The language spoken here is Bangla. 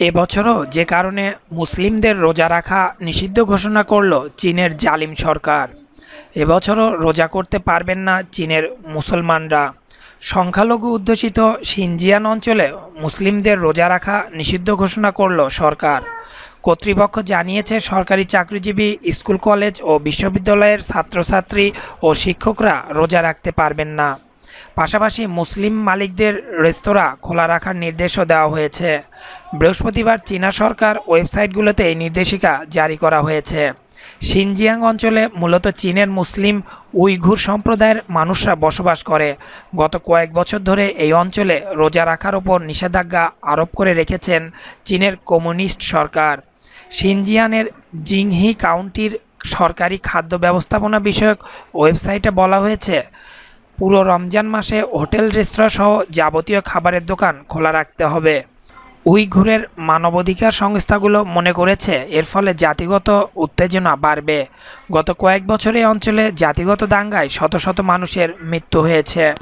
এবছরও যে কারণে মুসলিমদের রোজা রাখা নিষিদ্ধ ঘোষণা করল চীনের জালিম সরকার। এবছরও রোজা করতে পারবেন না চীনের মুসলমানরা। সংখ্যালঘু অধ্যুষিত সিনজিয়ান অঞ্চলে মুসলিমদের রোজা রাখা নিষিদ্ধ ঘোষণা করল সরকার। কর্তৃপক্ষ জানিয়েছে, সরকারি চাকরিজীবী স্কুল, কলেজ ও বিশ্ববিদ্যালয়ের ছাত্রছাত্রী ও শিক্ষকরা রোজা রাখতে পারবেন না। পাশাপাশি মুসলিম মালিকদের রেস্তোরাঁ খোলা রাখার নির্দেশও দেওয়া হয়েছে। বৃহস্পতিবার চীনা সরকার ওয়েবসাইটগুলোতে এই নির্দেশিকা জারি করা হয়েছে। সিনজিয়াং অঞ্চলে মূলত চীনের মুসলিম উইঘুর সম্প্রদায়ের মানুষরা বসবাস করে। গত কয়েক বছর ধরে এই অঞ্চলে রোজা রাখার ওপর নিষেধাজ্ঞা আরোপ করে রেখেছেন চীনের কমিউনিস্ট সরকার। সিনজিয়ানের জিংহি কাউন্টির সরকারি খাদ্য ব্যবস্থাপনা বিষয়ক ওয়েবসাইটে বলা হয়েছে, পুরো রমজান মাসে হোটেল, রেস্তোরাঁ সহ যাবতীয় খাবারের দোকান খোলা রাখতে হবে। উইঘুরের মানবাধিকার সংস্থাগুলো মনে করেছে, এর ফলে জাতিগত উত্তেজনা বাড়বে। গত কয়েক বছরে অঞ্চলে জাতিগত দাঙ্গায় শত শত মানুষের মৃত্যু হয়েছে।